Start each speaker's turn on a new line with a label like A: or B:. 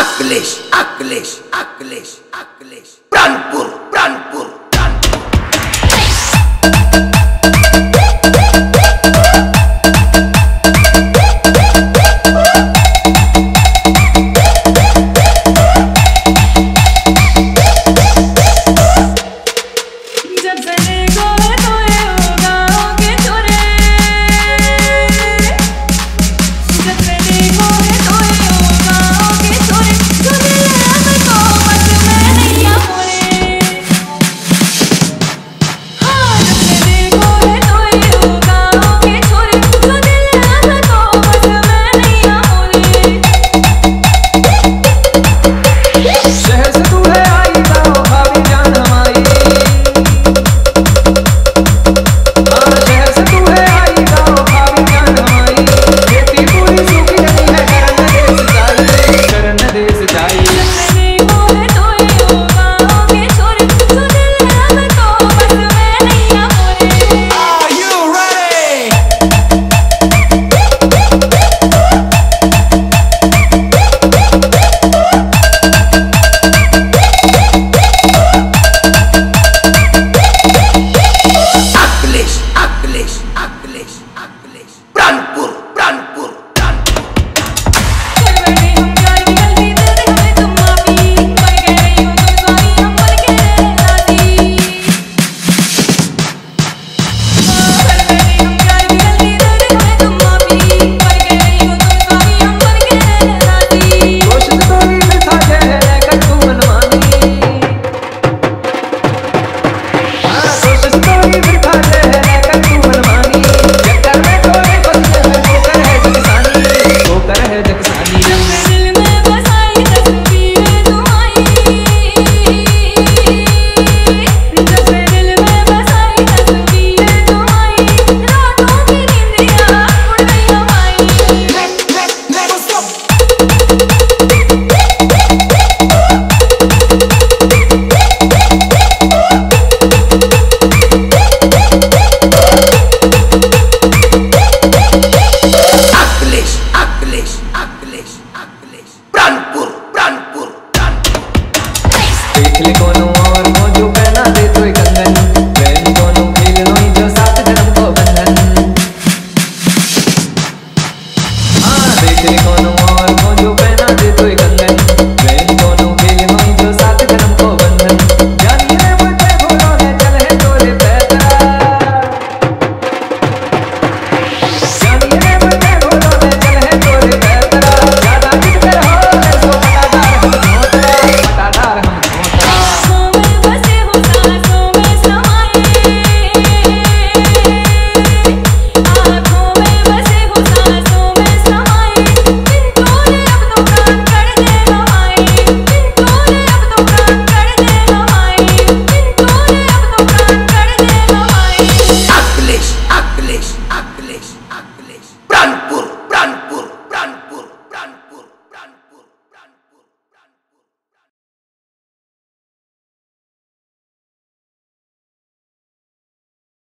A: aklesh aklesh aklesh aklesh
B: pranpur pranpur Şehzade
C: Akhilesh Akhilesh Pranpur Pranpur
B: देख ले कोनो और हो जो पहना दे तो कंगन पहली कोनो खेल लो जो सात जन्म को बंधन। हाँ देख ले कोनो